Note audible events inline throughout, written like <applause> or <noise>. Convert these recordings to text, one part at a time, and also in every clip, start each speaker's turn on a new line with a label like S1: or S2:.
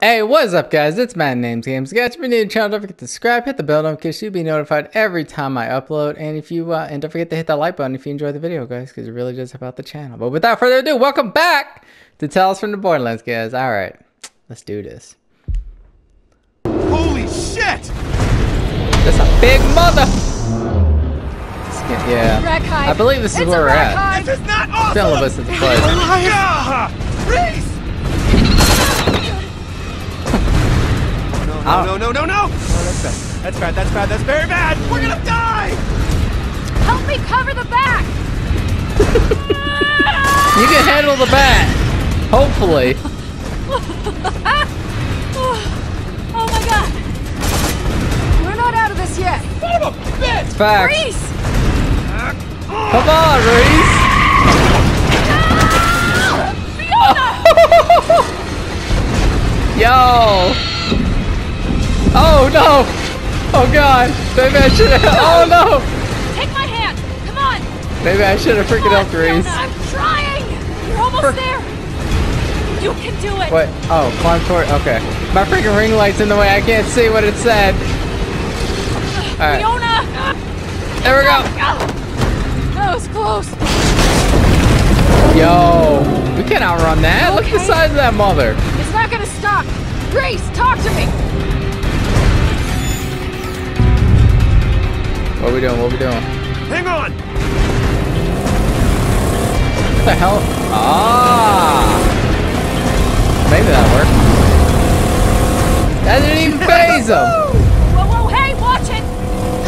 S1: Hey, what's up guys? It's Matt Names Games. Guys, if you're new to the channel, don't forget to subscribe, hit the bell notification, so you'll be notified every time I upload. And if you uh, and don't forget to hit that like button if you enjoy the video, guys, because it really does help out the channel. But without further ado, welcome back to Tales from the Borderlands, guys. Alright, let's do this.
S2: Holy shit!
S1: That's a big mother! Get- Yeah. I believe this is
S3: It's
S1: where we're at.
S3: Rakk Hive.
S2: This is not
S1: It's been a little bit
S2: awesome!
S1: since I played.
S2: Yeah! Reese! No, oh. no, no, no, no! Oh, that's bad. That's bad. That's bad. That's very bad. We're gonna die!
S3: Help me cover the back.
S1: You can handle the bat! Hopefully. <laughs>
S3: Oh my god. We're not out of this yet.
S2: Son of a bitch!
S1: Facts.
S3: Reese!
S1: Come on, Reese! Ah! <laughs> Yo! Oh no! Oh god! Maybe I should have. <laughs> Oh no!
S3: Take my hand. Come on.
S1: Maybe I should have freaking helped Reese.
S3: I'm trying. You're almost there. You can do it.
S1: What? Oh, climb toward. Okay. My freaking ring light's in the way. I can't see what it said. Alright.
S3: Fiona.
S1: There we go.
S3: That was close.
S1: Yo! We can't outrun that. Look at the size of that mother.
S3: It's not gonna stop. Grace, talk to me.
S1: Doing? What we doing?
S2: Hang on!
S1: What the hell? Ah! Maybe that worked. That didn't even phase him!
S3: Whoa, whoa, hey, watch it.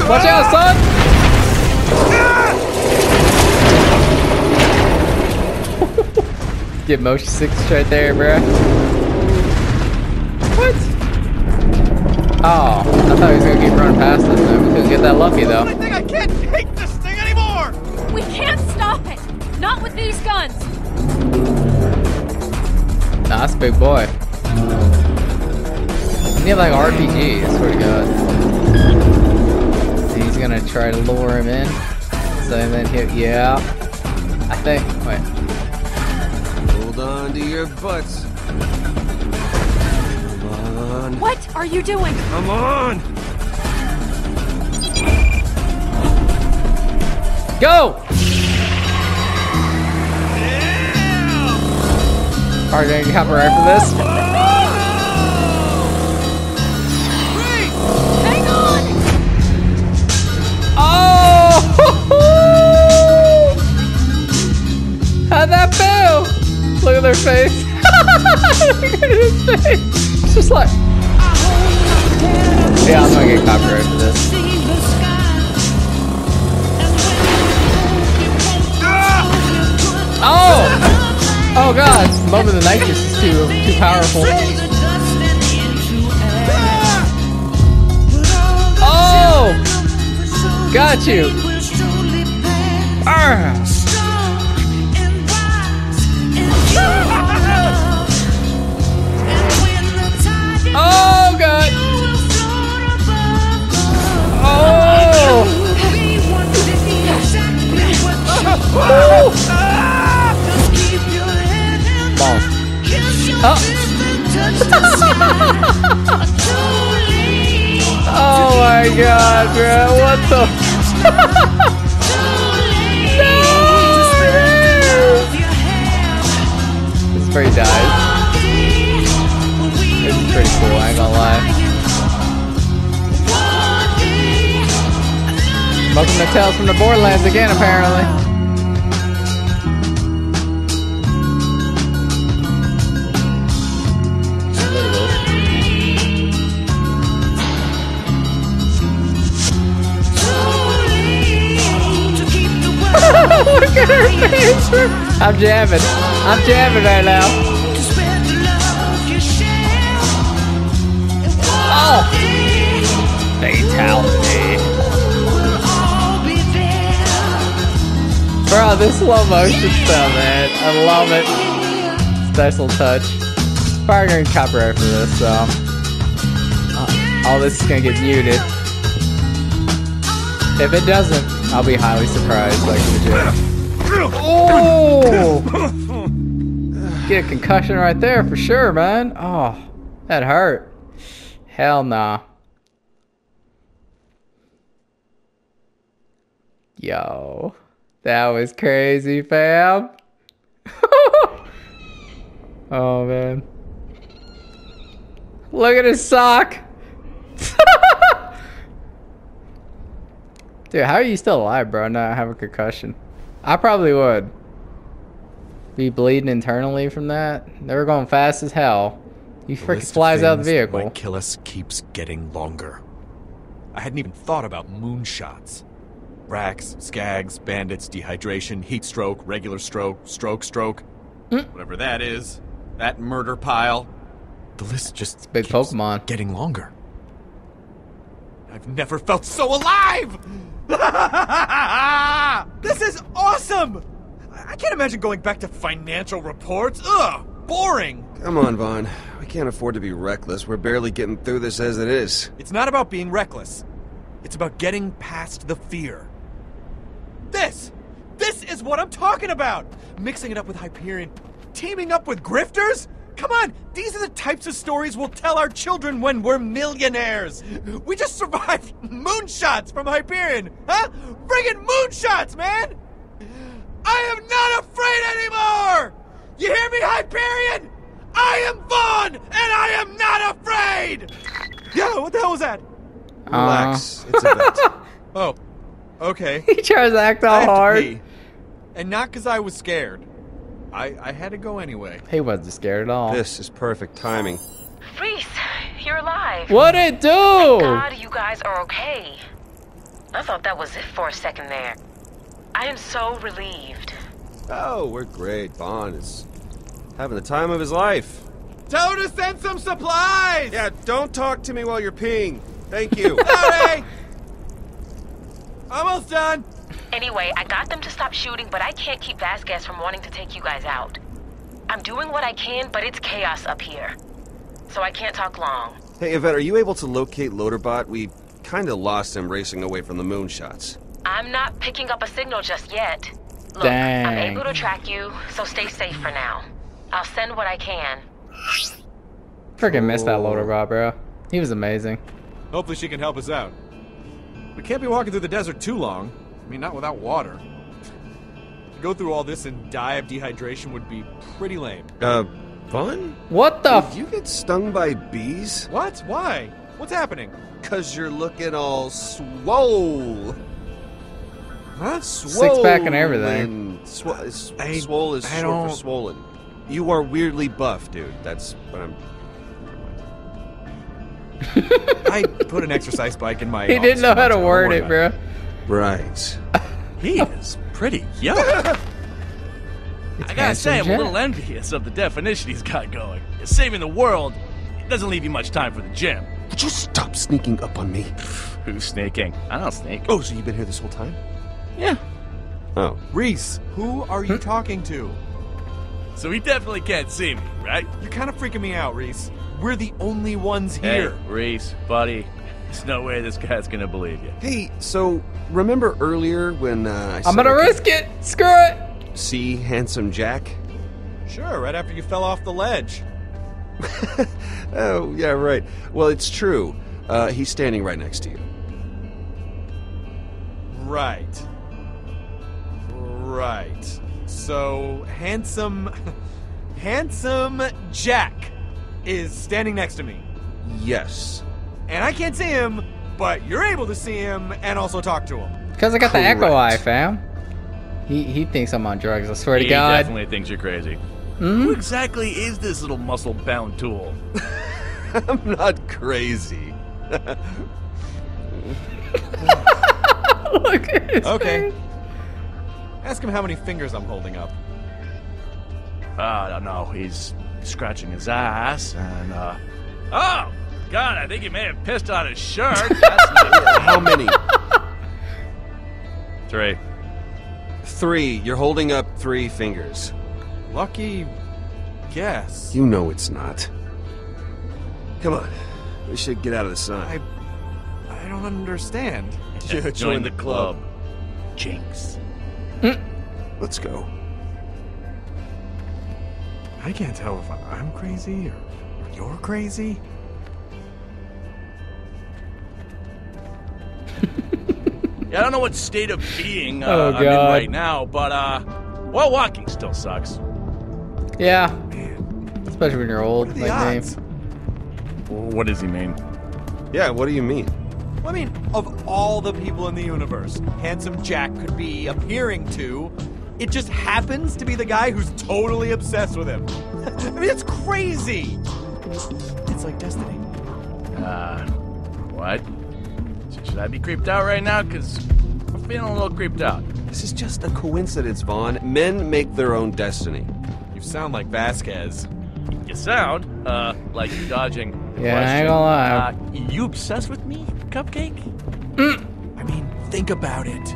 S1: Watch out, son! <laughs> Get motion six right there, bruh. What? Oh, I thought he was gonna keep running past us. though. We couldn't get that lucky though.
S3: Not with these guns.
S1: Nah, that's a big boy. We need like RPG, I swear to God. He's gonna try to lure him in. So then he yeah. I think wait.
S2: Hold on to your butts. Come on.
S3: What are you doing?
S2: Come on!
S1: Go! Alright, gonna copyright for this.
S3: Hang on.
S1: Oh! <laughs> How'd that feel? Look at their face. Look at his face. It's just like. Yeah, I'm gonna get copyright for this. Oh! Oh god, moment of the nitrous is too too powerful. Oh! Got you! Arr! <laughs> Oh god! Oh! <laughs> Balls. <laughs> Oh my god, bro! What the? <laughs> This is where he dies. This is pretty cool. I ain't gonna lie. Welcome to Tales from the Borderlands again, apparently. Look at her face. I'm jamming. I'm jamming right now. Oh! Fatality. Bro, this slow motion stuff, man. I love it. Special touch. Probably gonna copyright for this, so. Uh, all this is gonna get muted. If it doesn't, I'll be highly surprised, like legit. Oh! Get a concussion right there for sure, man. Oh, That hurt. Hell nah. Yo. That was crazy, fam. <laughs> oh, man. Look at his sock. <laughs> Dude, how are you still alive, bro? Not have a concussion. I probably would. Be bleeding internally from that. They were going fast as hell. He freaking flies out of the vehicle.
S2: Might kill us keeps getting longer. I hadn't even thought about moonshots. Rakks, skags, bandits, dehydration, heat stroke, regular stroke, stroke, stroke.
S1: Hmm.
S2: Whatever that is. That murder pile. The list just
S1: big
S2: keeps
S1: Pokemon.
S2: getting longer. I've never felt so alive! <laughs> this is awesome! I can't imagine going back to financial reports. Ugh, boring.
S4: Come on, Vaughn. We can't afford to be reckless. We're barely getting through this as it is.
S2: It's not about being reckless. It's about getting past the fear. This! This is what I'm talking about! Mixing it up with Hyperion. Teaming up with grifters? Come on, these are the types of stories we'll tell our children when we're millionaires! We just survived <laughs> moonshots from Hyperion! Huh? Friggin' moonshots, man! I am not afraid anymore! You hear me, Hyperion? I am Vaughn, and I am not afraid! Yeah, what the hell was that?
S4: Uh, Relax. It's a bet. <laughs>
S2: Oh, okay. <laughs>
S1: He tries to act
S2: I
S1: all
S2: have to
S1: hard.
S2: pee. And not because I was scared. I, I had to go anyway.
S1: He wasn't scared at all.
S4: this is perfect timing.
S5: Reese, you're alive.
S1: What it do?
S5: God, you guys are okay. I thought that was it for a second there. I am so relieved.
S4: Oh, we're great. Vaughn is having the time of his life.
S2: Tell her to send some supplies!
S4: Yeah, don't talk to me while you're peeing. Thank you. <laughs>
S2: Sorry! <laughs> Almost done!
S5: Anyway, I got them to stop shooting, but I can't keep Vasquez from wanting to take you guys out. I'm doing what I can, but it's chaos up here. So I can't talk long.
S4: hey, Yvette, are you able to locate Loaderbot? We kind of lost him racing away from the moonshots.
S5: I'm not picking up a signal just yet. Look,
S1: Dang.
S5: I'm able to track you, so stay safe for now. I'll send what I can.
S1: Freaking missed that loader bot, bro. He was amazing.
S2: Hopefully she can help us out. We can't be walking through the desert too long. I mean, not without water. To go through all this and die of dehydration would be pretty lame.
S4: Uh, fun?
S1: What the?
S4: Did
S1: F-
S4: you get stung by bees?
S2: What? Why? What's happening?
S4: Cause you're looking all swole.
S2: Huh?
S1: Six pack and everything.
S4: Swollen. Sw- s-
S2: I-
S4: swole is
S2: I
S4: short for
S2: don't-
S4: swollen. You are weirdly buff, dude. That's what I'm. <laughs>
S2: I put an exercise bike in my.
S1: he didn't know how to word it, bro.
S4: Right. <laughs>
S2: He is pretty young. <laughs>
S6: I gotta say, I'm a little envious of the definition he's got going. Saving the world it doesn't leave you much time for the gym.
S4: Would you stop sneaking up on me? <sighs>
S6: Who's sneaking? I don't snake.
S4: Oh, so you've been here this whole time?
S6: Yeah.
S4: Oh.
S2: Reese, who are you talking to?
S6: So he definitely can't see me, right?
S2: You're kind of freaking me out, Reese. We're the only ones here.
S6: Hey,
S2: here.
S6: Reese, buddy. There's no way this guy's gonna believe you.
S4: Hey, so remember earlier when uh, I
S1: I'm gonna
S4: I
S1: risk it. Screw it.
S4: See handsome Jack?
S2: Sure, right after you fell off the ledge. <laughs>
S4: Oh, yeah, right. Well, it's true. Uh, he's standing right next to you.
S2: Right. Right. So, handsome. <laughs> handsome Jack is standing next to me.
S4: Yes.
S2: And I can't see him, but you're able to see him and also talk to him.
S1: Cause I got the echo eye, fam. He he thinks I'm on drugs. I swear to God.
S6: he definitely thinks you're crazy. Who exactly is this little muscle-bound tool? <laughs>
S4: I'm not crazy. <laughs>
S1: Look at his
S2: Okay.
S1: face.
S2: Ask him how many fingers I'm holding up.
S6: I don't know. He's scratching his ass and, uh. Oh! God, I think he may have pissed on his shirt. <laughs> That's
S4: How many?
S6: Three.
S4: three. You're holding up three fingers.
S2: Lucky guess.
S4: You know it's not. Come on. We should get out of the sun.
S2: I I don't understand.
S4: Yeah,
S6: Join the club. Jinx. Mm.
S4: Let's go.
S2: I can't tell if I'm crazy or, or You're crazy?
S6: I don't know what state of being uh,
S1: Oh,
S6: I'm in right now, but uh, well, walking still sucks.
S1: Yeah. Especially when you're old,
S2: What
S1: like me.
S6: What does he mean?
S4: Yeah, what do you mean?
S2: I mean, of all the people in the universe, Handsome Jack could be appearing to, it just happens to be the guy who's totally obsessed with him. <laughs> I mean, it's crazy. It's like destiny.
S6: Uh, what? Sh- Should I be creeped out right now? Cause I'm feeling a little creeped out.
S4: This is just a coincidence, Vaughn. Men make their own destiny.
S2: You sound like Vasquez.
S6: You sound uh like you're dodging. the
S1: Yeah, I ain't gonna lie.
S6: Uh, you obsessed with me, Cupcake?
S2: I mean, think about it.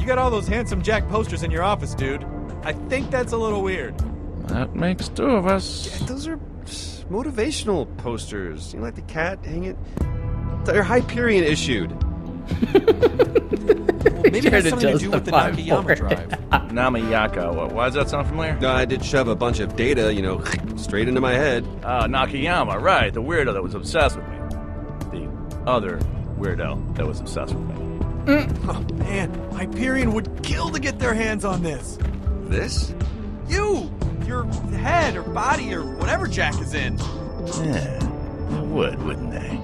S2: You got all those Handsome Jack posters in your office, dude. I think that's a little weird.
S6: That makes two of us.
S4: Those are motivational posters. You know, like the cat hang it. They're Hyperion issued. <laughs>
S2: Well, maybe it has something to do with the
S1: justify
S2: Nakayama drive.
S6: Namayaka. Wh- Why does that sound familiar?
S4: No, I did shove a bunch of data, you know, straight into my head.
S6: Oh, Nakayama, right. The weirdo that was obsessed with me. The other weirdo that was obsessed with me. Mm.
S2: Oh man, Hyperion would kill to get their hands on this.
S4: This?
S2: You, your head or body or whatever Jack is in,
S6: Yeah, they would, wouldn't they?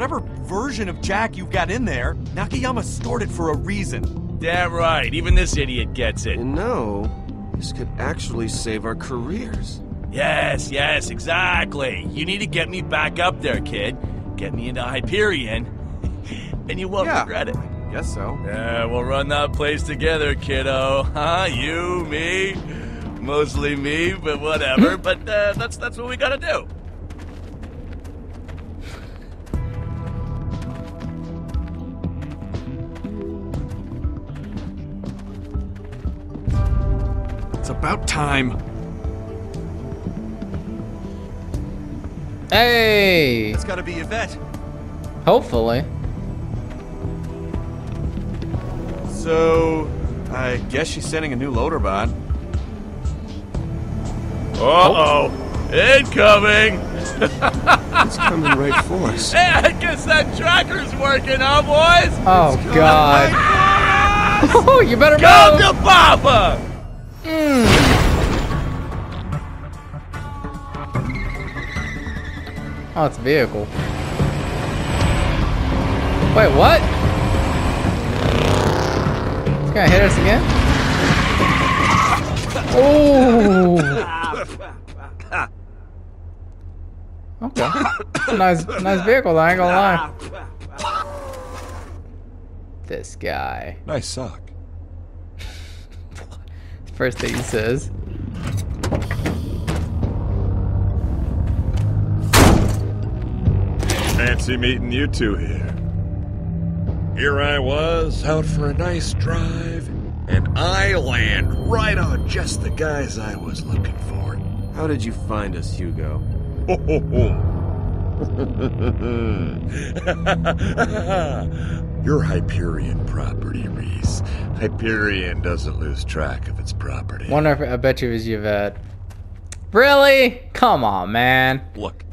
S2: Whatever version of Jack you've got in there, Nakayama stored it for a reason.
S6: Damn right. Even this idiot gets it.
S4: You know, this could actually save our careers.
S6: Yes, yes, exactly. You need to get me back up there, kid. Get me into Hyperion, <laughs> and you won't
S2: Yeah.
S6: regret it.
S2: Guess so.
S6: Yeah, we'll run that place together, kiddo. <laughs> Huh? You, me, mostly me, but whatever. <laughs> but uh, that's that's what we gotta do.
S2: About time.
S1: Hey!
S2: It's gotta be Yvette.
S1: Hopefully.
S2: So, I guess she's sending a new loader bot.
S6: Uh oh, incoming!
S4: It's coming right for us. <laughs>
S6: Hey, I guess that tracker's working, huh, boys?
S1: Oh god. Oh, <laughs> <laughs> you better
S6: Go
S1: move.
S6: to Papa!
S1: Oh, it's a vehicle. Wait, what? It's gonna hit us again? Oh. Okay. Nice, nice vehicle. I ain't gonna lie. This guy.
S7: Nice sock. <laughs>
S1: First thing he says.
S7: Fancy meeting you two here. Here I was, out for a nice drive, and I land right on just the guys I was looking for.
S4: How did you find us, Hugo?
S7: Ho, ho, ho. <laughs> Your Hyperion property, Reese. Hyperion doesn't lose track of its property.
S1: Wonder if I bet you it was Yvette. Really? Come on, man.
S7: Look,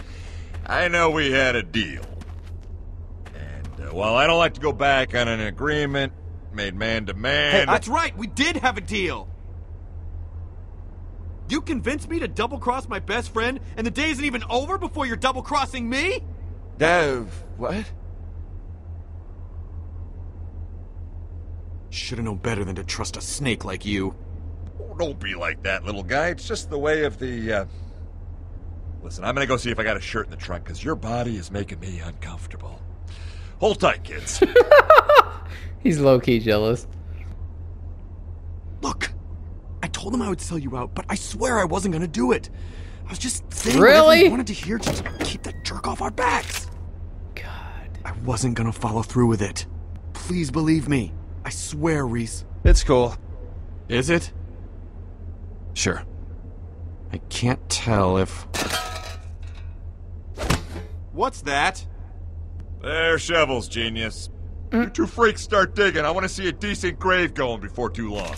S7: I know we had a deal. And uh, while I don't like to go back on an agreement made man to man,
S2: That's right, we did have a deal. You convinced me to double cross my best friend, and the day isn't even over before you're double crossing me?
S4: Uh, what?
S2: Should have known better than to trust a snake like you.
S7: Oh, don't be like that, little guy. It's just the way of the. Uh... Listen, I'm gonna go see if I got a shirt in the trunk because your body is making me uncomfortable. Hold tight, kids. <laughs>
S1: He's low key jealous.
S2: Look, I told him I would sell you out, but I swear I wasn't gonna do it. I was just saying whatever
S1: Really?
S2: he wanted to hear just to keep that jerk off our backs.
S1: God.
S2: I wasn't gonna follow through with it. Please believe me. I swear, Reese.
S4: It's cool.
S2: Is it?
S4: Sure.
S2: I can't tell if. What's that?
S7: there, shovels, genius. You two freaks start digging. I want to see a decent grave going before too long.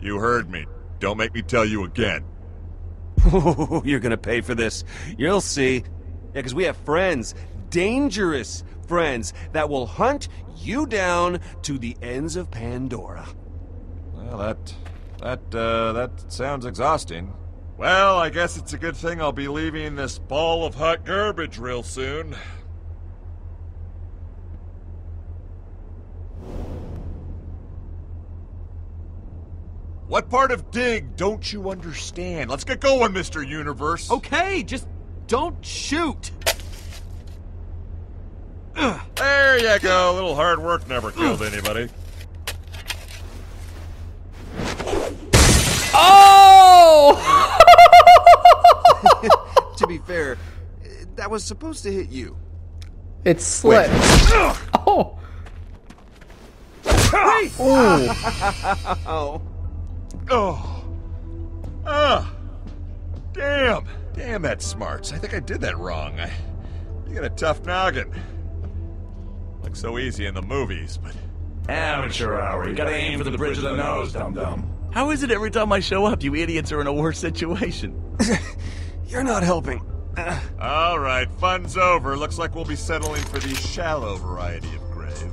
S7: You heard me. Don't make me tell you again.
S4: Ooh, <laughs> You're gonna pay for this. You'll see. Yeah, because we have friends, dangerous friends, that will hunt you down to the ends of Pandora.
S7: Well, that that uh, that sounds exhausting. Well, I guess it's a good thing I'll be leaving this ball of hot garbage real soon. What part of dig don't you understand? Let's get going, Mr. Universe.
S2: Okay, just don't shoot.
S7: There you go. A little hard work never killed anybody.
S1: Oh! <laughs>
S4: To be fair, that was supposed to hit you.
S1: it slipped. Oh!
S4: Oh. <laughs>
S7: Oh. Ah. Damn. Damn, that smarts. I think I did that wrong. I, you got a tough noggin. Looks so easy in the movies, but
S6: Amateur hour. You gotta aim for the bridge of the nose, dum dum. How is it every time I show up, you idiots are in a worse situation? <laughs>
S4: You're not helping.
S7: all right, fun's over. Looks like we'll be settling for the shallow variety of grave.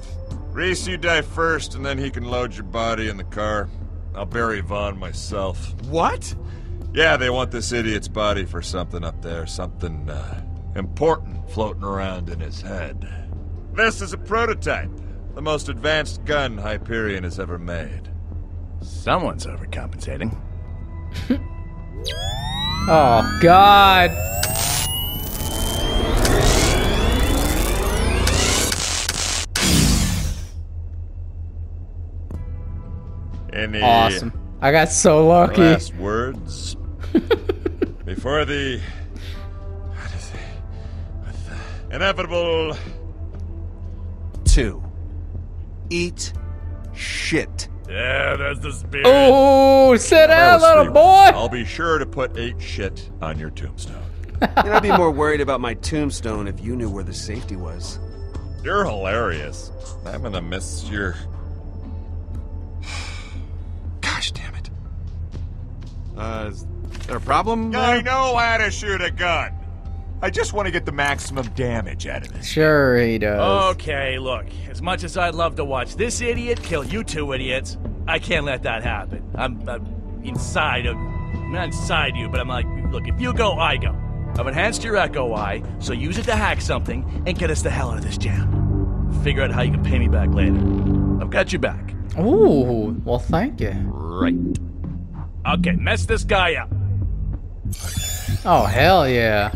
S7: Reese, you die first, and then he can load your body in the car. I'll bury Vaughn myself.
S2: What?
S7: Yeah, they want this idiot's body for something up there, something uh, important floating around in his head. This is a prototype, the most advanced gun Hyperion has ever made.
S6: Someone's overcompensating. <laughs>
S1: Oh, God.
S7: Any
S1: Awesome. I got so lucky.
S7: last words <laughs> before the what is it? With the inevitable
S4: Two. Eat shit.
S6: Yeah, that's the spirit.
S1: Oh, sit down, little boy.
S7: I'll be sure to put eight shit on your tombstone. <laughs>
S4: You know, I'd be more worried about my tombstone if you knew where the safety was.
S7: You're hilarious. I'm gonna miss your. <sighs>
S4: Gosh damn it. Uh, is there a problem?
S7: I know how to shoot a gun. I just want to get the maximum damage out of this.
S1: Sure he does.
S6: Okay, look. As much as I'd love to watch this idiot kill you two idiots, I can't let that happen. I'm, I'm inside of, I'm not inside you, but I'm like, look, if you go, I go. I've enhanced your Echo Eye, so use it to hack something and get us the hell out of this jam. Figure out how you can pay me back later. I've got you back.
S1: Ooh, well, thank you.
S6: Right. Okay, mess this guy up.
S1: Oh, hell yeah.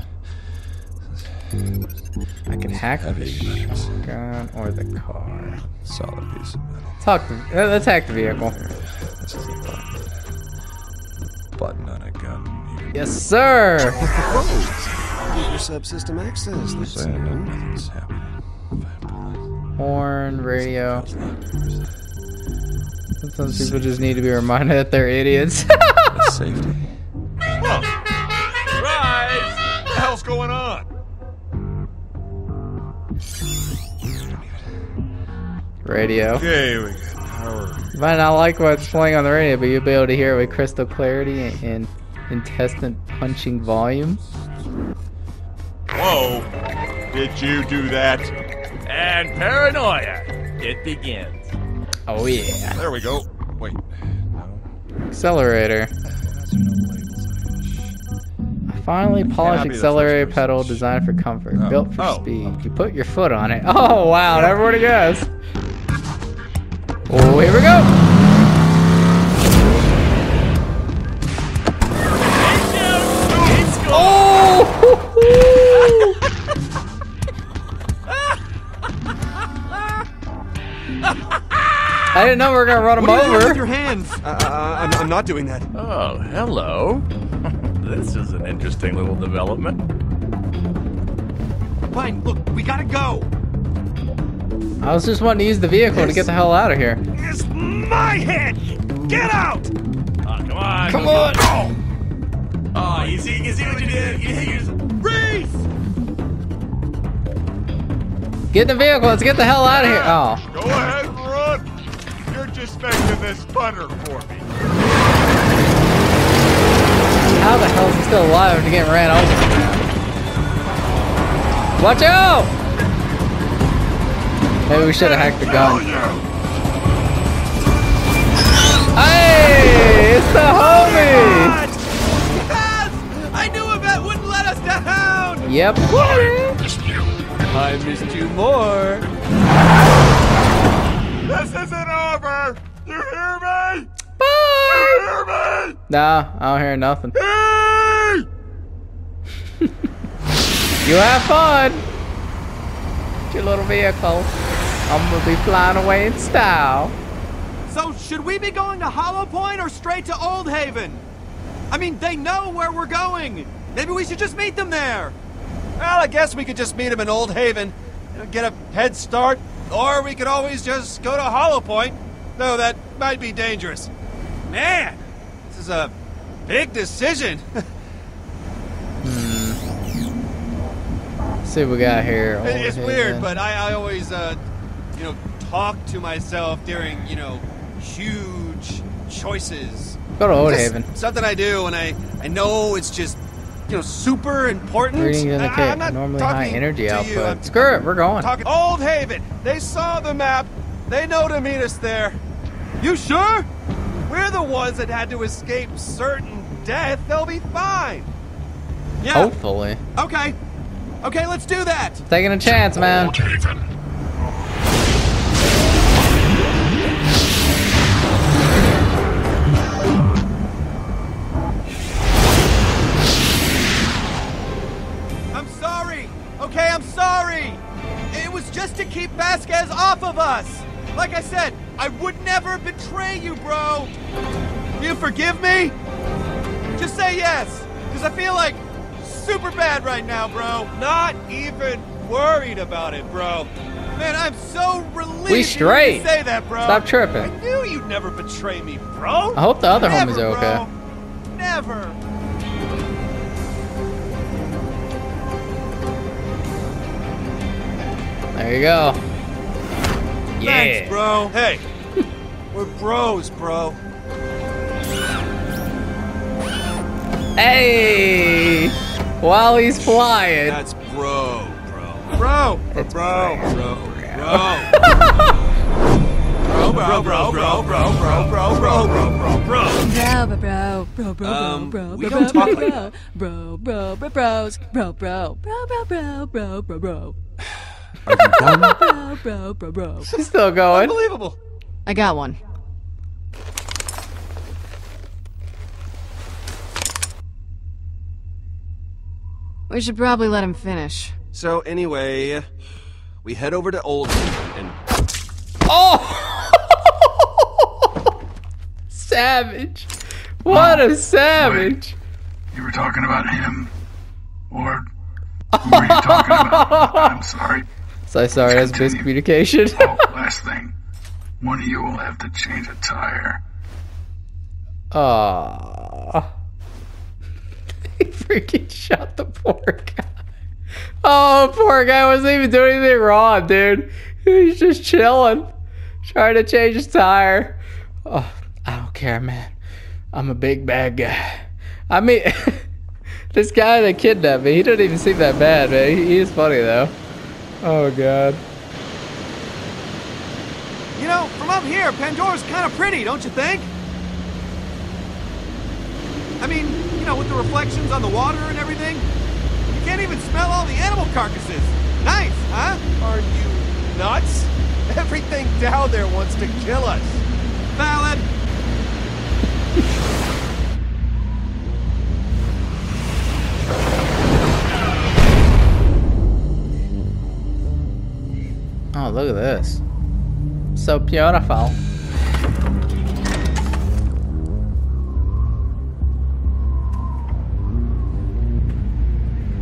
S1: I can hack the shotgun or the car.
S4: Solid piece of metal.
S1: Talk the, uh, let's hack the vehicle.
S4: This is a button.
S7: Button on a gun.
S1: Yes, sir. <laughs>
S4: Give your subsystem access. That's
S7: Saying
S4: new.
S7: nothing's happening.
S1: Horn, radio. Sometimes people just need to be reminded that they're idiots. <laughs>
S4: Safety.
S1: Radio.
S7: Okay, we got power.
S1: You might not like what's playing on the radio, but you'll be able to hear it with crystal clarity and, and intestine punching volume.
S7: Whoa! Did you do that?
S6: And paranoia. It begins.
S1: Oh yeah.
S7: There we go. Wait. No.
S1: Accelerator.
S7: That's no.
S1: Finally polished accelerator pedal designed for comfort,
S7: Oh.
S1: built for
S7: Oh,
S1: speed. You put your foot on it. Oh wow, and everybody goes. Oh, here we go. Oh! <laughs> I didn't know we were gonna run him
S2: What are you doing
S1: over.
S2: with your hands?
S4: Uh, uh, I'm, I'm not doing that.
S6: Oh, hello. <laughs> this is an interesting little development.
S2: Fine, look, we gotta go.
S1: I was just wanting to use the vehicle to get the hell out of here.
S2: It's my head. Get out.
S6: Oh, come on.
S1: Come on!
S6: Oh, ah, you see, you see what you did? You, you,
S2: Reese.
S1: Get in the vehicle. Let's get the hell out of here. Oh,
S7: Go ahead and run. You're just making this funner for me.
S1: How the hell is he still alive after getting ran over? Watch out! Maybe we should have hacked the gun. Oh, hey, it's the homie.
S2: Yes! I knew Yvette wouldn't let us down!
S1: Yep.
S2: I missed you more.
S7: This isn't over! You hear me?
S1: Bye.
S7: You hear me?
S1: Nah, I don't hear nothing.
S7: Hey! <laughs>
S1: You have fun. Get your little vehicle. I'm gonna be flying away in style.
S2: So, should we be going to Hollow Point or straight to Old Haven? I mean, they know where we're going. Maybe we should just meet them there.
S4: Well, I guess we could just meet them in Old Haven, you know, get a head start, or we could always just go to Hollow Point. Though that might be dangerous. Man, this is a big decision. <laughs>
S1: see what we got here.
S4: It- it's
S1: Old
S4: weird, but I, I always, uh, you know, talk to myself during, you know, huge choices.
S1: go to Old Haven.
S4: Something I do when I, I know it's just, you know, super important.
S1: Readings
S4: I-
S1: indicate
S4: I'm not
S1: normally high energy output.
S4: You. I'm
S1: Screw it, we're going.
S4: talking Old Haven. They saw the map. They know to meet us there. You sure? We're the ones that had to escape certain death. They'll be fine.
S2: Yeah.
S1: Hopefully.
S2: Okay. Okay, let's do that.
S1: Taking a chance, man.
S2: I'm off of us. Like I said, I would never betray you, bro. You forgive me? Just say yes. Because I feel like super bad right now, bro.
S4: Not even worried about it, bro.
S2: Man, I'm so relieved
S1: We
S2: you
S1: straight.
S2: didn't say that, bro.
S1: Stop tripping.
S4: I knew you'd never betray me, bro.
S1: I hope the other
S2: Never,
S1: homies are okay.
S2: bro. Never.
S1: There you go. Yeah.
S2: Thanks, bro.
S4: Hey, we're bros, bro.
S1: Hey! While he's flying.
S4: That's bro, bro.
S2: Bro.
S1: It's
S2: bro.
S1: bro.
S2: Bro. Bro. Bro, bro, bro, bro, bro, bro, bro, bro, bro, bro, bro.
S3: Bro, bro, bro, bro, bro,
S4: Um,
S3: bro,
S4: we
S3: bro,
S4: don't
S3: bro,
S4: talk
S3: bro,
S4: like
S3: bro, bro, bro, bros, bro, bro, bro, bro, bro, bro, bro, bro. <laughs> Bro, bro, bro, bro.
S1: She's still going.
S4: Unbelievable.
S3: I got one. We should probably let him finish.
S4: So anyway, we head over to Old and
S1: Oh! <laughs> savage. What a savage.
S8: You were talking about him? Or who were you talking about? <laughs> I'm sorry.
S1: So sorry, that's miscommunication. <laughs>
S8: Oh, last thing. One of you will have to change a tire.
S1: Aww. <laughs> he freaking shot the poor guy. Oh, poor guy wasn't even doing anything wrong, dude. He was just chilling, trying to change his tire. Oh, I don't care, man. I'm a big bad guy. I mean, <laughs> this guy that kidnapped me, he doesn't even seem that bad, man. He, he is funny, though. Oh, God.
S2: You know, from up here, Pandora's kind of pretty, don't you think? I mean, you know, with the reflections on the water and everything. You can't even smell all the animal carcasses. Nice, huh?
S4: Are you nuts? <laughs> Everything down there wants to kill us.
S2: Valid.
S1: Oh, look at this. So beautiful.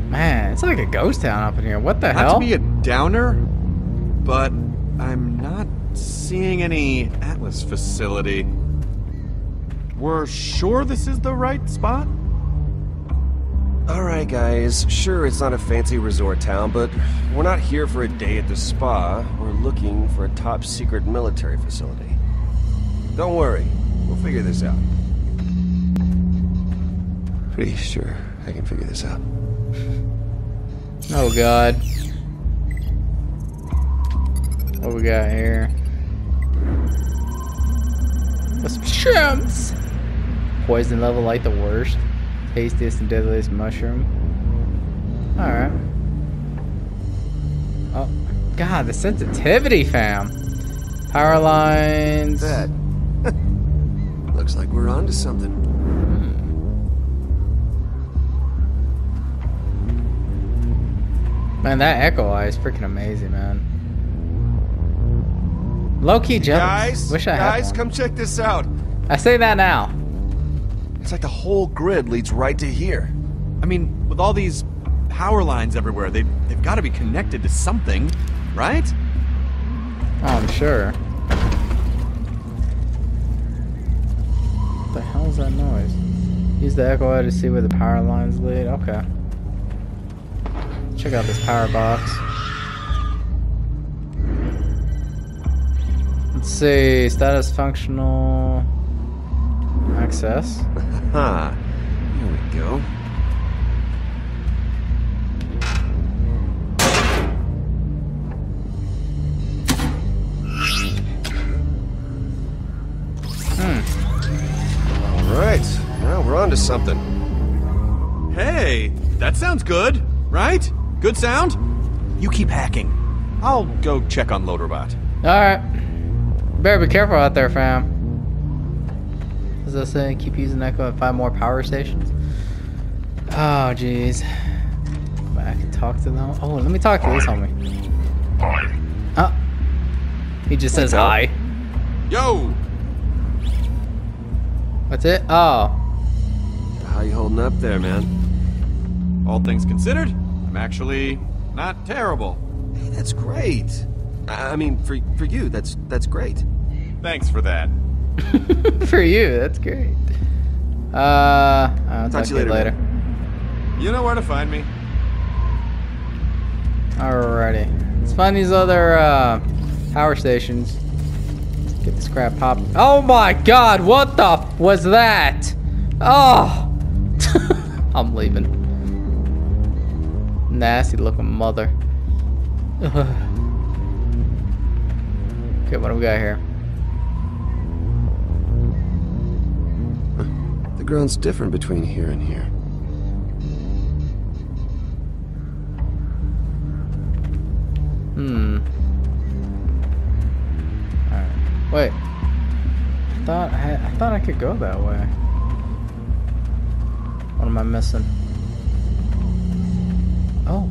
S1: Man, it's like a ghost town up in here. What the
S2: Not
S1: hell?
S2: to be a downer, but I'm not seeing any Atlas facility. We're sure this is the right spot?
S4: Alright, guys. Sure, it's not a fancy resort town, but we're not here for a day at the spa. We're looking for a top secret military facility. Don't worry, we'll figure this out. Pretty sure I can figure this out.
S1: Oh god. What we got here? Mushrooms! Poison level like the worst. Tastiest and deadliest mushroom. Alright. Oh, God, the sensitivity, fam. Power lines.
S4: That. <laughs> Looks like we're onto something.
S1: Man, that Echo Eye is freaking amazing, man. Low key jealous.
S2: Guys,
S1: Wish I had
S2: guys,
S1: one.
S2: come check this out.
S1: I say that now.
S2: It's like the whole grid leads right to here. I mean, with all these power lines everywhere, they, they've got to be connected to something, right?
S1: Oh, I'm sure. What the hell's that noise? Use the echo eye to see where the power lines lead. Okay. Check out this power box. Let's see. Status functional. Access.
S4: Huh. <laughs> Here we go. Hmm. All right. Now we're on to something.
S2: Hey, that sounds good, right? Good sound? You keep hacking. I'll go check on Loaderbot.
S1: Alright. Better be careful out there, fam. As I say, keep using Echo and find more power stations. Oh, jeez. I can talk to them. Oh, let me talk to this homie. Oh. He just says hi.
S2: Yo!
S1: What's it? Oh.
S4: How you holding up there, man?
S2: All things considered, I'm actually not terrible.
S4: Hey, that's great. I I mean, for for you, that's that's great.
S2: Thanks for that. <laughs>
S1: For you, that's great. Uh, I'll talk, to you later. later.
S2: You know where to find me.
S1: Alrighty. Let's find these other uh, power stations. Get this crap popping. Oh my god, what the f- was that? Oh! <laughs> I'm leaving. Nasty looking mother. Ugh. <sighs> Okay, what do we got here?
S4: Ground's different between here and here.
S1: Hmm. Alright. Wait. I thought I, I thought I could go that way. What am I missing? Oh.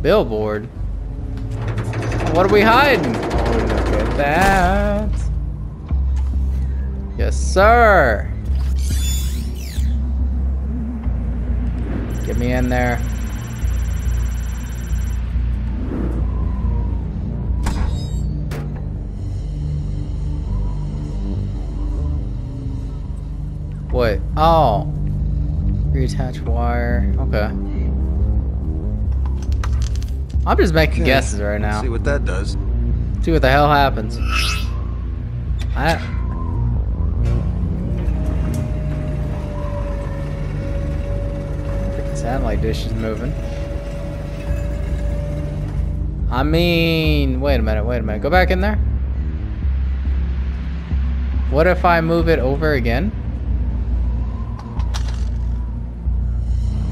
S1: Billboard. What are we hiding? Oh, look at that. Yes, sir. Get me in there. What? Oh. Reattach wire. Okay. I'm just making
S4: Okay,
S1: guesses right now.
S4: See what that does.
S1: See what the hell happens. I. satellite dish is moving. I mean, wait a minute, wait a minute. Go back in there. What if I move it over again?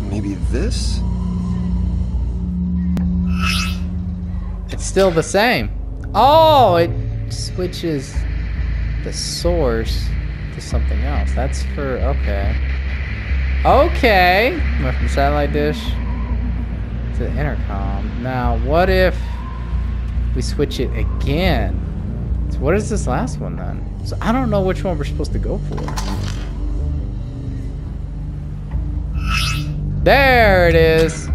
S4: Maybe this?
S1: It's still the same. Oh, it switches the source to something else. That's for okay. Okay. Went from satellite dish to the intercom. Now, what if we switch it again? So what is this last one then? So I don't know which one we're supposed to go for. There it is.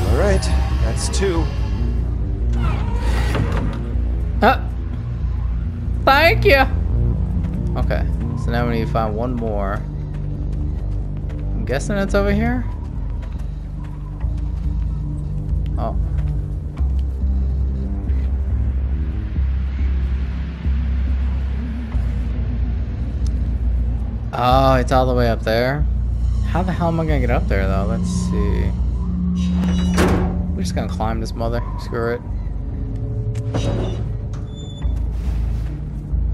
S4: All right, that's two.
S1: Uh, thank you. Okay, so now we need to find one more. I'm guessing it's over here. Oh. Oh, it's all the way up there. How the hell am I gonna get up there though? Let's see. We're just gonna climb this mother. Screw it.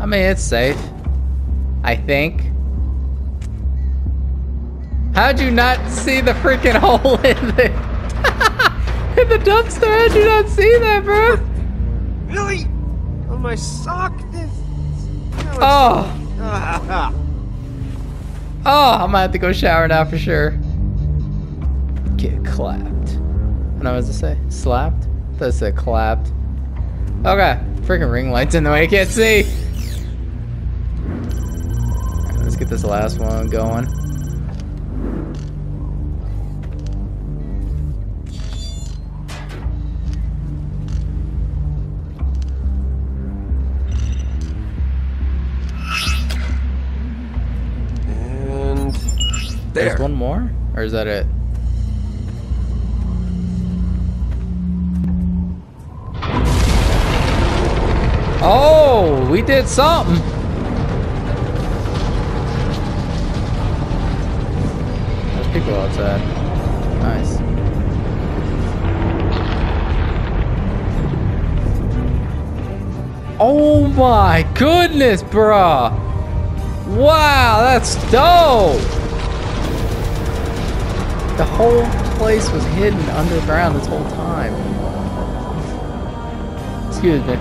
S1: I mean, it's safe. I think. How'd you not see the freaking hole in the <laughs> in the dumpster? How'd you not see that, bro?
S4: Really? On my sock? This.
S1: Oh, <laughs> oh, I might have to go shower now for sure. Get clapped. What I was it say? Slapped? That said clapped. Okay, freaking ring lights in the way. I can't see. Get this last one going.
S4: and there.
S1: There's one more, or is that it? Oh, we did something. People outside. Nice. Oh my goodness, bruh. Wow, that's dope. The whole place was hidden underground this whole time. Excuse me.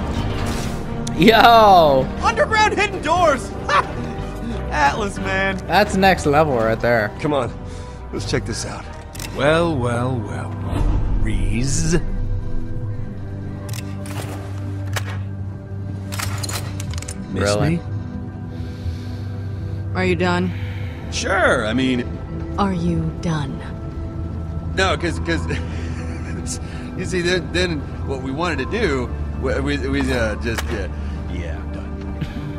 S1: Yo,
S2: Underground hidden doors! <laughs> Atlas, man.
S1: that's next level right there.
S4: Come on, let's check this out.
S6: Well, well, well. Rhys. Miss
S1: Really?
S6: me?
S3: Are you done?
S2: Sure, I mean,
S3: Are you done?
S2: no, because, because, <laughs> you see, then, then what we wanted to do, we, we, we uh, just, uh, yeah, I'm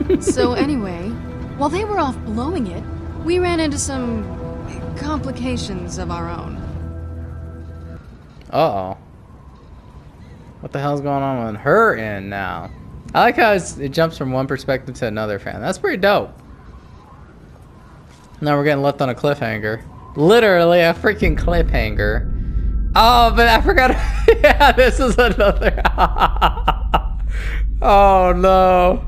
S2: done.
S3: so anyway, while they were off blowing it, we ran into some complications of our own.
S1: Uh oh. What the hell's going on with her end now? I like how it jumps from one perspective to another, fan. That's pretty dope. Now we're getting left on a cliffhanger. Literally a freaking cliffhanger. Oh, but I forgot. <laughs> yeah, this is another. <laughs> oh no.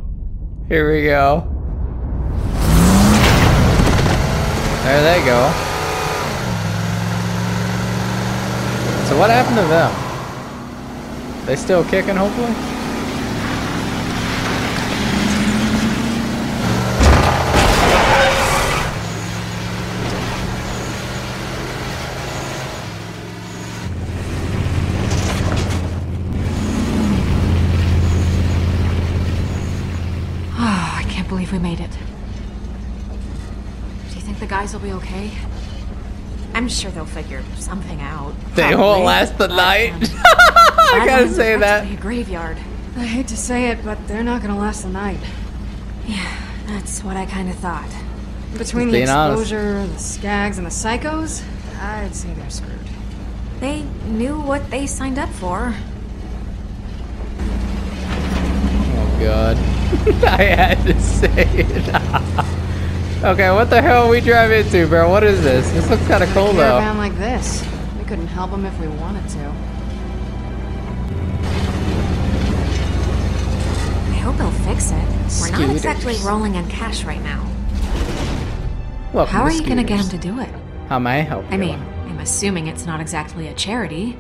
S1: Here we go. There they go. So what happened to them? They still kicking, hopefully? <sighs>
S9: I can't believe we made it. Do you think the guys will be okay? I'm sure they'll figure something out.
S1: They won't last the night.
S9: um, <laughs>
S1: I gotta
S9: Badlands
S1: say
S9: is
S1: that.
S9: actually a graveyard.
S3: I hate to say it, but they're not gonna last the night.
S9: Yeah, that's what I kind of thought.
S3: Between the
S1: being honest.
S3: exposure, the skags, and the psychos, I'd say they're screwed.
S9: They knew what they signed up for.
S1: Oh god. <laughs> I had to say it. <laughs> okay, what the hell are we driving into, bro? What is this? This looks kind of cool
S3: a
S1: though.
S3: caravan like this, we couldn't help them if we wanted to.
S9: I hope they'll fix it. We're not exactly rolling in cash right now.
S1: Welcome
S9: How are you gonna get him to do it?
S1: How may I help you?
S9: I mean, I'm assuming it's not exactly a charity.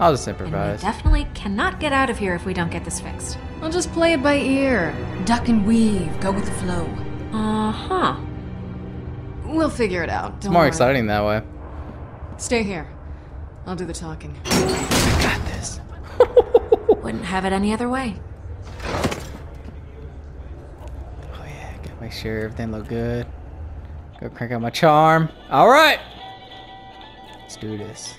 S1: I'll just
S9: And we
S1: improvise.
S9: definitely cannot get out of here if we don't get this fixed.
S3: I'll just play it by ear. Duck and weave, go with the flow.
S9: Uh huh.
S3: We'll figure it out. Don't
S1: more
S3: worry.
S1: exciting that way.
S3: Stay here. I'll do the talking.
S1: I Got this. <laughs>
S9: Wouldn't have it any other way.
S1: Oh yeah, gotta make sure everything look good. Go crank out my charm. All right, let's do this.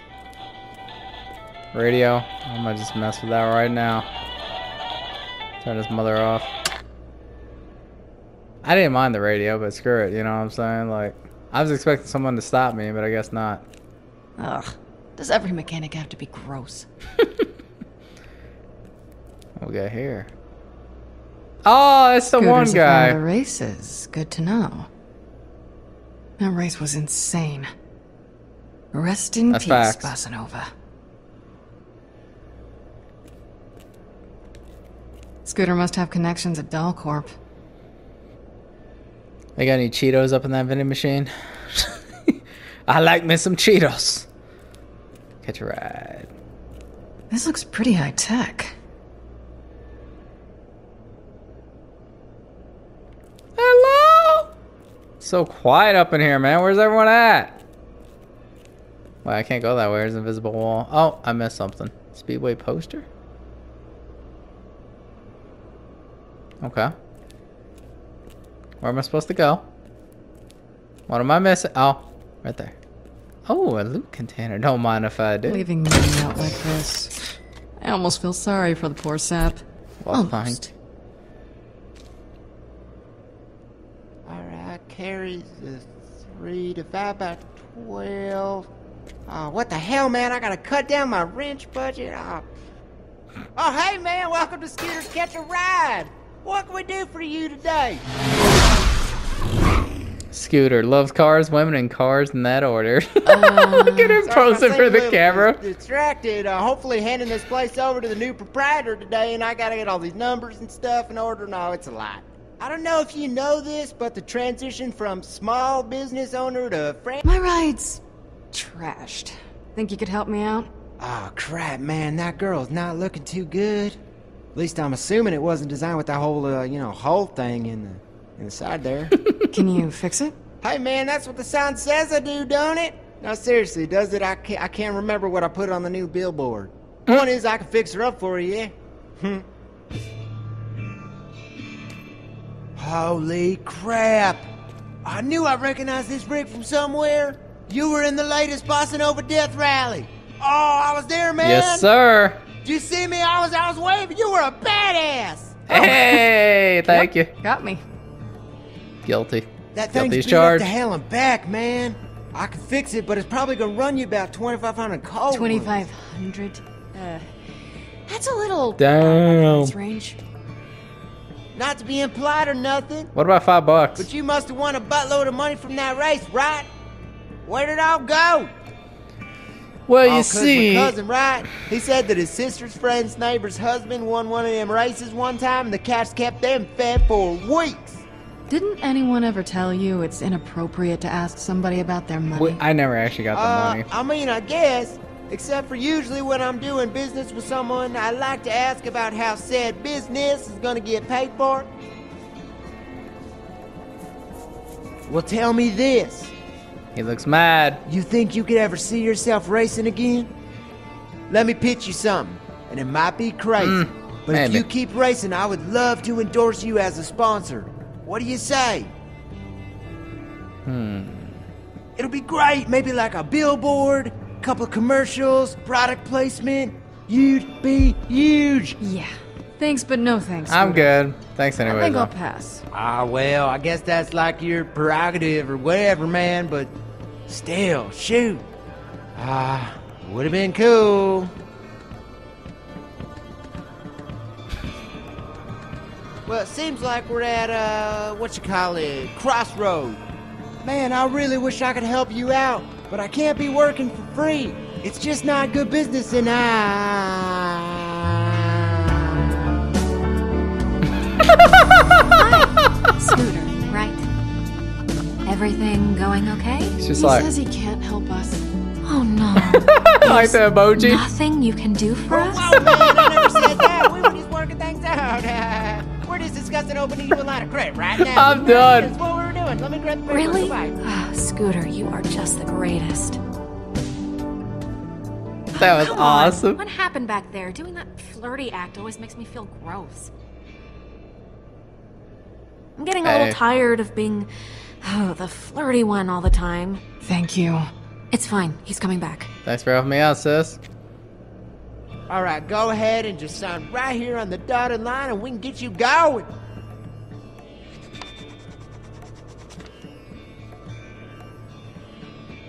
S1: Radio. I'm gonna just mess with that right now. Turn this mother off. I didn't mind the radio, but screw it. You know what I'm saying? Like, I was expecting someone to stop me, but I guess not.
S3: Ugh. Does every mechanic have to be gross?
S1: What we got here? Oh, it's the one
S3: Scooters run
S1: guy.
S3: The races. Good to know. That race was insane. Rest in
S1: That's
S3: peace,
S1: facts.
S3: Bossanova. Scooter must have connections at Dahl Corp.
S1: They got any Cheetos up in that vending machine? <laughs> I like me some Cheetos. Catch a ride.
S3: This looks pretty high tech.
S1: Hello? So quiet up in here, man. Where's everyone at? Wait, I can't go that way. There's an invisible wall. Oh, I missed something. Speedway poster? Okay. Where am I supposed to go? What am I missing? Oh, right there. Oh, a loot container. Don't mind if I do.
S3: Leaving me out like this. I almost feel sorry for the poor sap.
S1: Well,
S3: Almost.
S1: fine.
S10: Alright, carries the three divided by twelve. Oh, what the hell, man? I gotta cut down my wrench budget. Oh, oh hey, man, welcome to Scooter's Catch a Ride. What can we do for you today?
S1: Scooter loves cars, women, and cars in that order. <laughs> Look at him posing for the camera.
S10: Distracted. Uh, hopefully, handing this place over to the new proprietor today, and I gotta get all these numbers and stuff in order. No, it's a lot. I don't know if you know this, but the transition from small business owner to franchise.
S3: My ride's trashed. Think you could help me out?
S10: Oh crap, man, that girl's not looking too good. At least I'm assuming it wasn't designed with that whole, uh, you know, hole thing in the in the side there. <laughs>
S3: Can you fix it?
S10: hey, man, that's what the sign says I do, don't it? No, seriously, does it? I can't, I can't remember what I put on the new billboard. One is I can fix her up for you, yeah? Hmm. Holy crap! I knew I recognized this rig from somewhere. You were in the latest Bossanova Death Rally. Oh, I was there, man.
S1: Yes, sir.
S10: Did you see me? I was, I was waving. You were a badass.
S1: Hey, thank you.
S3: Got me.
S1: Guilty.
S10: That thing's
S1: Guilty's
S10: beat up
S1: charged.
S10: to hell and back, man. I can fix it, but it's probably gonna run you about 2,500 cold.
S3: 2500 Uh, that's a little.
S1: Damn.
S3: That's range.
S10: Not to be implied or nothing,
S1: What about five bucks?
S10: but you must have won a buttload of money from that race, right? Where did it all go?
S1: Well,
S10: Oh,
S1: you
S10: 'cause
S1: see,
S10: my cousin, right? He said that his sister's friend's neighbor's husband won one of them races one time, and the cats kept them fed for weeks.
S3: Didn't anyone ever tell you it's inappropriate to ask somebody about their money?
S1: Wait, I never actually got the
S10: Uh,
S1: money.
S10: I mean, I guess. Except for usually when I'm doing business with someone, I like to ask about how said business is gonna get paid for. Well, tell me this.
S1: He looks mad.
S10: You think you could ever see yourself racing again? Let me pitch you something, and it might be crazy. but if you keep racing, I would love to endorse you as a sponsor. What do you say?
S1: Hmm.
S10: It'll be great. Maybe like a billboard, couple of commercials, product placement. You'd be huge.
S3: Yeah. Thanks, but no thanks.
S1: I'm
S3: Scooter.
S1: good. Thanks anyway.
S3: I
S1: anyway.
S3: think I'll
S1: though.
S3: pass.
S10: Ah, well, I guess that's like your prerogative or whatever, man, but still, shoot. Ah, would have been cool. Well, it seems like we're at, uh, what you call it, crossroad. Man, I really wish I could help you out, but I can't be working for free. It's just not good business, and I.
S9: Scooter, right? Everything going okay?
S1: It's just
S3: he
S1: like,
S3: says he can't help us.
S9: Oh no. <laughs>
S1: like the emoji.
S9: Nothing you can do for us?
S10: Whoa, man, I never said that. We were just working things out. <laughs> We're just discussing opening you a line of credit right now.
S1: I'm done.
S10: That's what we were doing. Let me grab the paper.
S9: Really?
S10: Goodbye.
S9: Ah, Scooter, you are just the greatest.
S1: That was
S9: Come on.
S1: awesome.
S9: What happened back there? Doing that flirty act always makes me feel gross. I'm getting a
S1: Hey.
S9: little tired of being oh, the flirty one all the time.
S3: Thank you.
S9: It's fine. He's coming back.
S1: Thanks for helping me out, sis.
S10: All right, go ahead and just sign right here on the dotted line, and we can get you going.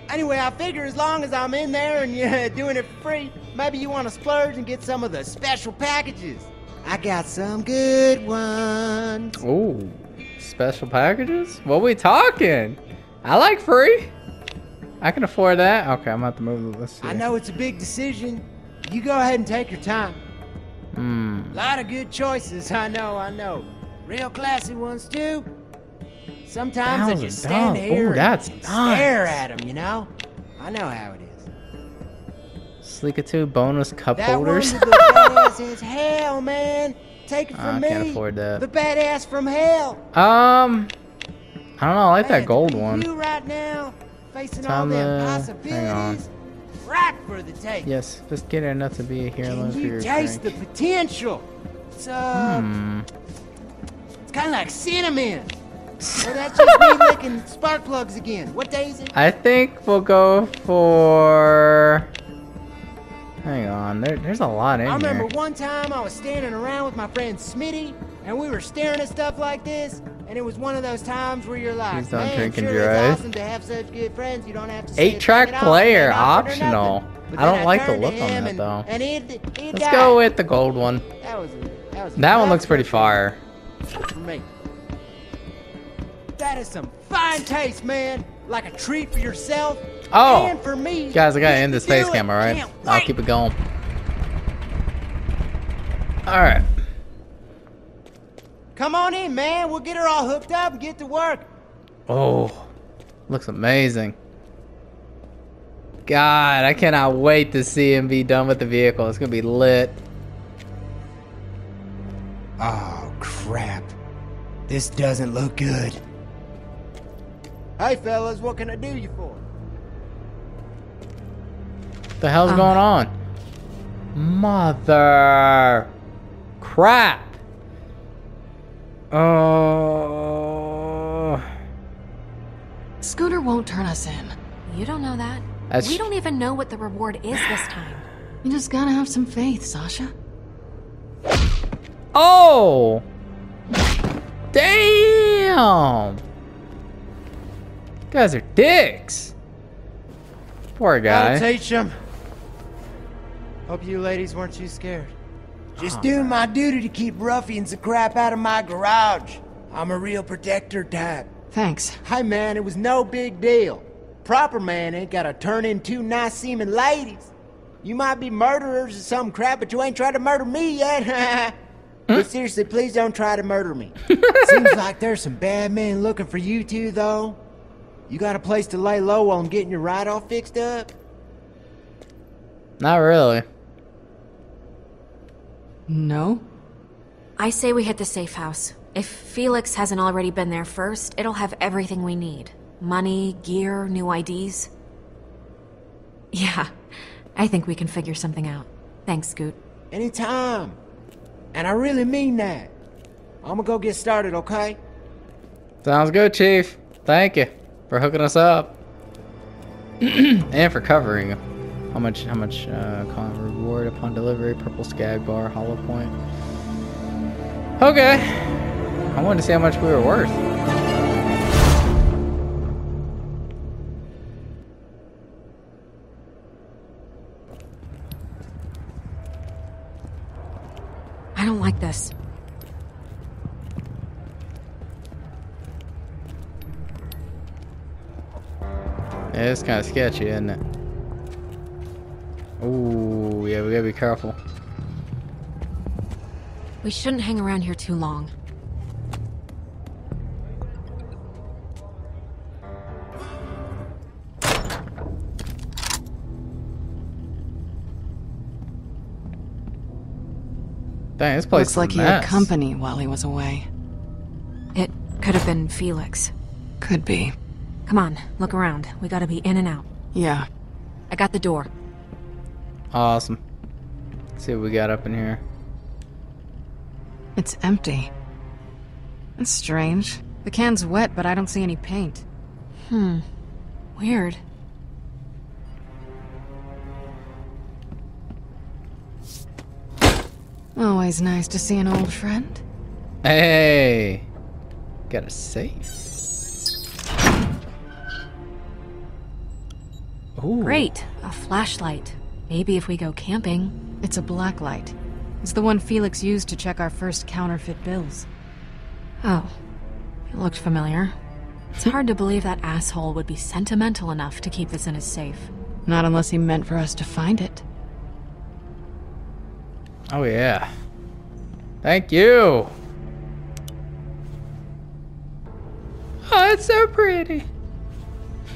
S10: Anyway, I figure as long as I'm in there and you're <laughs> doing it for free, maybe you want to splurge and get some of the special packages. I got some good ones.
S1: Ooh, special packages? What we talking? I like free. I can afford that. Okay, I'm about to move. Let's see.
S10: I know it's a big decision. You go ahead and take your time.
S1: Hmm.
S10: lot of good choices, <laughs> I know, I know. Real classy ones too. Sometimes I just stand
S1: dollars.
S10: here
S1: Ooh, that's
S10: and stare at them, you know? I know how it is.
S1: Sleeka 2 bonus cup
S10: That
S1: holders.
S10: the <laughs> badass as hell, man. Take it from me.
S1: I can't afford that.
S10: The badass from hell.
S1: um, I don't know. I like
S10: Man,
S1: that gold one.
S10: You right now, facing all
S1: Time
S10: the
S1: to- hang on.
S10: Right for the take.
S1: Yes, just get enough to be a hero
S10: Can
S1: for
S10: you
S1: your
S10: taste
S1: drink.
S10: the potential? It's uh,
S1: Hmm.
S10: it's kind of like cinnamon. or that's just me <laughs> licking spark plugs again. What day is it?
S1: I think we'll go for. Hang on, there, there's a lot in here.
S10: I remember
S1: here.
S10: one time I was standing around with my friend Smitty, and we were staring at stuff like this, and it was one of those times where you're like,
S1: Please don't
S10: man,
S1: drink and
S10: sure
S1: drive."
S10: awesome to have such good friends. You don't have to
S1: Eight track
S10: thing at all,
S1: player,
S10: ain't offered or
S1: optional. I don't like the look on that
S10: and,
S1: though.
S10: And he'd, he'd
S1: Let's
S10: died.
S1: go with the gold one.
S10: That was a, that was
S1: That one looks pretty fire.
S10: for me. That is some fine taste, man. Like a treat for yourself
S1: Oh,
S10: and for me.
S1: Guys, I gotta end this face
S10: do
S1: cam, alright? I'll keep it going. Alright.
S10: Come on in, man. We'll get her all hooked up and get to work.
S1: Oh, looks amazing. God, I cannot wait to see him be done with the vehicle. It's gonna be lit.
S10: Oh, crap. This doesn't look good. Hey, fellas, what can I do you for?
S1: the hell's
S9: Um,
S1: going on? Mother crap. Oh.
S9: Scooter won't turn us in.
S11: You don't know that.
S1: That's
S11: we don't even know what the reward is this time.
S3: You just gotta have some faith, Sasha.
S1: Oh! Damn! guys are dicks. Poor guy.
S10: Gotta teach them. Hope you ladies weren't too scared. Just doing my duty to keep ruffians the crap out of my garage. I'm a real protector type.
S3: Thanks.
S10: Hey man, it was no big deal. Proper man ain't gotta turn in two nice seeming ladies. You might be murderers or some crap, but you ain't tried to murder me yet. <laughs> but seriously, please don't try to murder me. <laughs> Seems like there's some bad men looking for you two, though. You got a place to lay low while I'm getting your ride all fixed up?
S1: Not really.
S3: No?
S11: I say we hit the safe house. If Felix hasn't already been there first, it'll have everything we need money, gear, new IDs. Yeah, I think we can figure something out. Thanks, Scoot.
S10: Anytime. And I really mean that. I'm gonna go get started, okay?
S1: Sounds good, Chief. Thank you for hooking us up <clears throat> and for covering. How much? How much? Uh, con reward upon delivery. Purple skag bar. Hollow point. Okay. I wanted to see how much we were worth.
S11: I don't like this.
S1: Yeah, it's kind of sketchy, isn't it? Ooh, yeah, we gotta be careful.
S11: We shouldn't hang around here too long.
S1: Dang, this place
S3: Looks like
S1: is
S3: he had company while he was away.
S11: It could have been Felix.
S3: Could be.
S11: Come on, look around. We gotta be in and out.
S3: Yeah.
S11: I got the door.
S1: Awesome. Let's see what we got up in here.
S3: It's empty. That's strange. The can's wet, but I don't see any paint.
S11: Hmm. Weird.
S3: Always nice to see an old friend.
S1: Hey, got a safe. Ooh.
S11: Great. A flashlight. Maybe if we go camping.
S3: It's a black light. It's the one Felix used to check our first counterfeit bills.
S11: Oh. It looked familiar. It's hard to believe that asshole would be sentimental enough to keep this in his safe.
S3: Not unless he meant for us to find it.
S1: Oh yeah. Thank you. Oh, it's so pretty.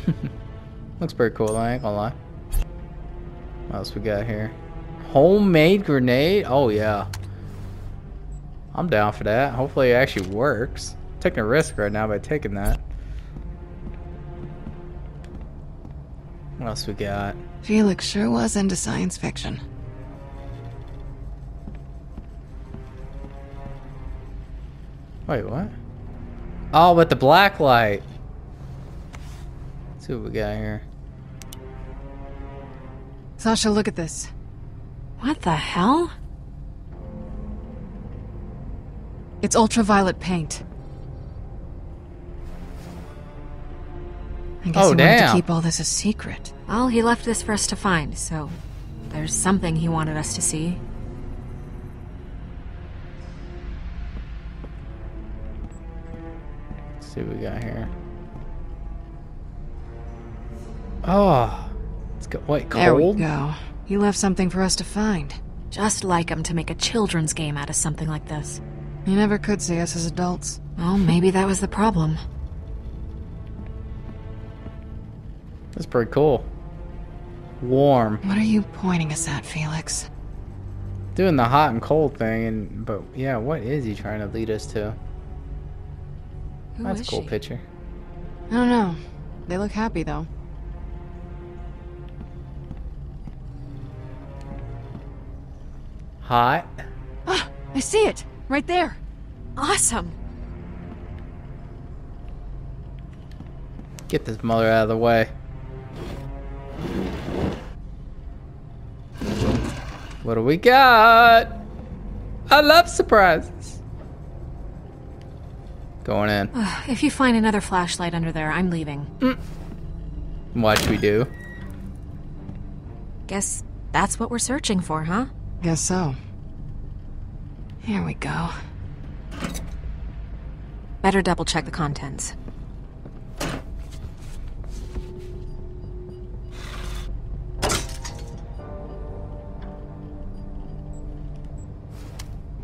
S1: <laughs> Looks pretty cool, I ain't gonna lie. What else we got here? Homemade grenade? Oh yeah. I'm down for that. Hopefully it actually works. taking a risk right now by taking that. What else we got?
S3: Felix sure was into science fiction.
S1: Wait, what? Oh, with the black light. Let's see what we got here.
S3: Sasha, look at this.
S11: What the hell?
S3: It's ultraviolet paint. I guess
S1: Oh,
S3: he wanted to keep all this a secret.
S11: Well, he left this for us to find, so there's something he wanted us to see.
S1: Let's see what we got here. Oh, it's got wait cold.
S3: There we go. He left something for us to find.
S11: Just like him to make a children's game out of something like this.
S3: He never could see us as adults.
S11: Well, maybe that was the problem.
S1: That's pretty cool. Warm.
S3: What are you pointing us at, Felix?
S1: Doing the hot and cold thing, and but yeah, what is he trying to lead us to?
S3: Who
S1: That's a cool
S3: she?
S1: picture.
S3: I don't know. They look happy, though.
S1: Hot.
S3: Ah, I see it! Right there!
S11: Awesome!
S1: Get this mother out of the way. What do we got? I love surprises. Going in.
S11: If you find another flashlight under there, I'm leaving.
S1: Watch we do.
S11: Guess that's what we're searching for, huh?
S3: Guess so. Here we go.
S11: Better double check the contents.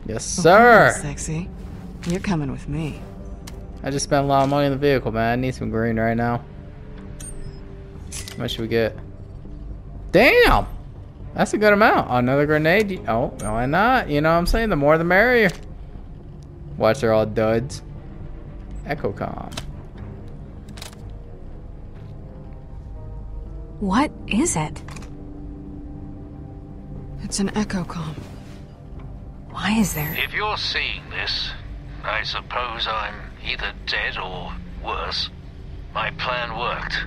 S1: Yes,
S3: Oh,
S1: sir.
S3: Sexy. You're coming with me.
S1: I just spent a lot of money in the vehicle, man. I need some green right now. How much should we get? Damn! That's a good amount. Another grenade. Oh, why not? You know what I'm saying? The more the merrier. Watch, they're all duds. EchoCom.
S11: What is it?
S3: It's an echo com.
S11: Why is there?
S12: If you're seeing this, I suppose I'm either dead or worse. My plan worked.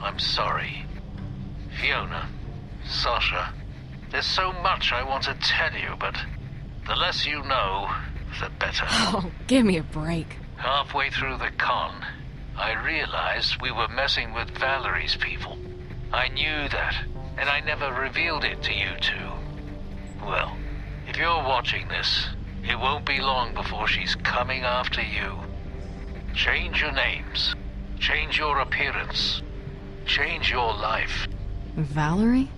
S12: I'm sorry. Fiona, Sasha, there's so much I want to tell you, but the less you know, the better. <laughs>
S11: Oh, give me a break.
S12: Halfway through the con, I realized we were messing with Vallory's people. I knew that, and I never revealed it to you two. Well, if you're watching this, it won't be long before she's coming after you. Change your names, change your appearance, change your life.
S3: Valerie?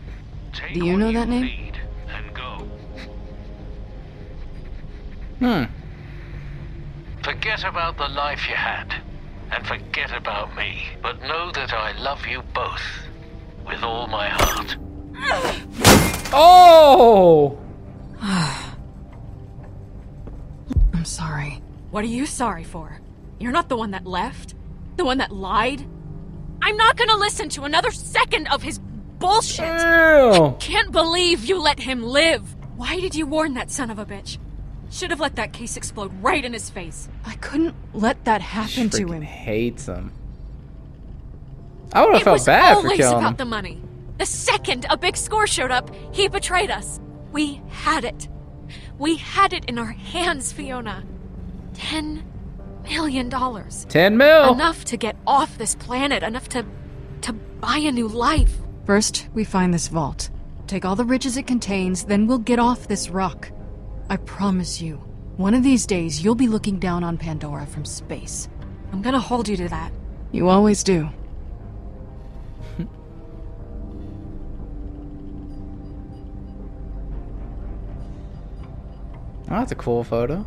S12: Take
S3: Do you
S12: what
S3: know that name?
S12: and go.
S1: Hmm.
S12: Forget about the life you had, and forget about me. But know that I love you both with all my heart.
S1: Oh! <sighs>
S3: I'm sorry.
S11: What are you sorry for? You're not the one that left? The one that lied? I'm not gonna listen to another second of his bullshit!
S1: Ew.
S11: Can't believe you let him live! Why did you warn that son of a bitch? Should have let that case explode right in his face.
S3: I couldn't let that happen to
S1: Freaking
S3: him.
S1: hates him. I would have
S11: it
S1: felt
S11: was
S1: bad for
S11: always
S1: killing
S11: about
S1: him.
S11: the money. The second a big score showed up, he betrayed us. We had it. We had it in our hands, Fiona. Ten million dollars.
S1: 10 mil.
S11: Enough to get off this planet, enough to to buy a new life.
S3: First, we find this vault. Take all the riches it contains, then we'll get off this rock. I promise you, one of these days you'll be looking down on Pandora from space.
S11: I'm gonna hold you to that.
S3: You always do. <laughs>
S1: Oh, that's a cool photo.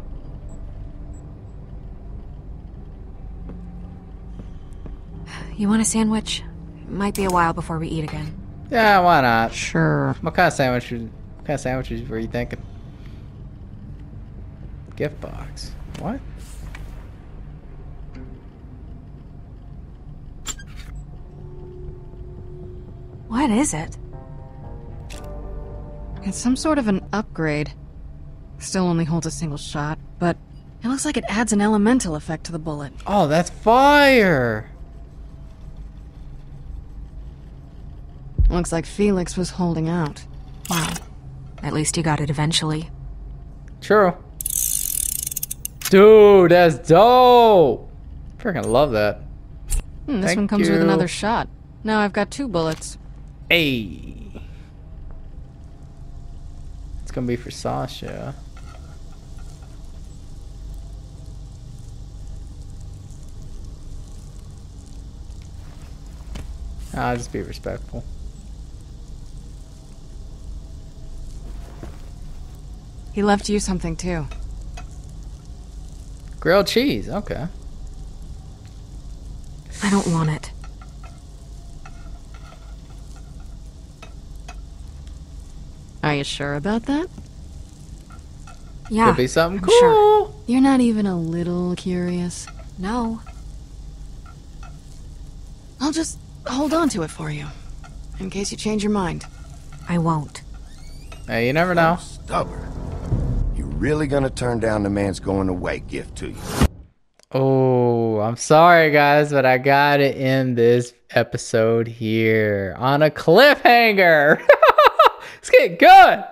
S11: You want a sandwich? Might be a while before we eat again.
S1: Yeah, why not?
S3: Sure.
S1: What kind of sandwiches? What kind of sandwiches were you thinking? Gift box. What?
S11: What is it?
S3: It's some sort of an upgrade. Still only holds a single shot, but it looks like it adds an elemental effect to the bullet.
S1: Oh, that's fire!
S3: Looks like Felix was holding out.
S11: Wow. At least he got it eventually.
S1: True. Dude, that's dope! Freaking love that.
S3: Hmm, this
S1: Thank
S3: one comes with another shot. Now I've got two bullets.
S1: Hey. It's gonna be for Sasha. I'll just be respectful.
S3: He left you something too.
S1: Grilled cheese, okay.
S11: I don't want it.
S3: Are you sure about that?
S11: Yeah.
S1: Could be something
S11: I'm
S1: cool.
S11: sure.
S3: You're not even a little curious.
S11: No.
S3: I'll just hold on to it for you. In case you change your mind.
S11: I won't.
S1: Hey, you never know.
S13: Stubborn. Really gonna turn down the man's going away gift to you?
S1: Oh, I'm sorry, guys, but I gotta end this episode here on a cliffhanger. <laughs> it's getting good.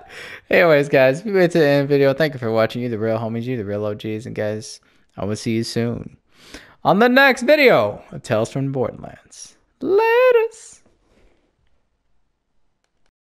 S1: Anyways, guys, you made to the end video, thank you for watching. You the real homies, you the real OGs, and guys, I will see you soon on the next video of Tales from the Borderlands. Latest.